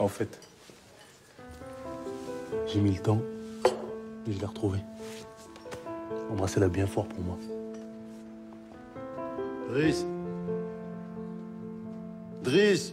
En fait, j'ai mis le temps et je l'ai retrouvé. Embrassez-la bien fort pour moi. Driss Driss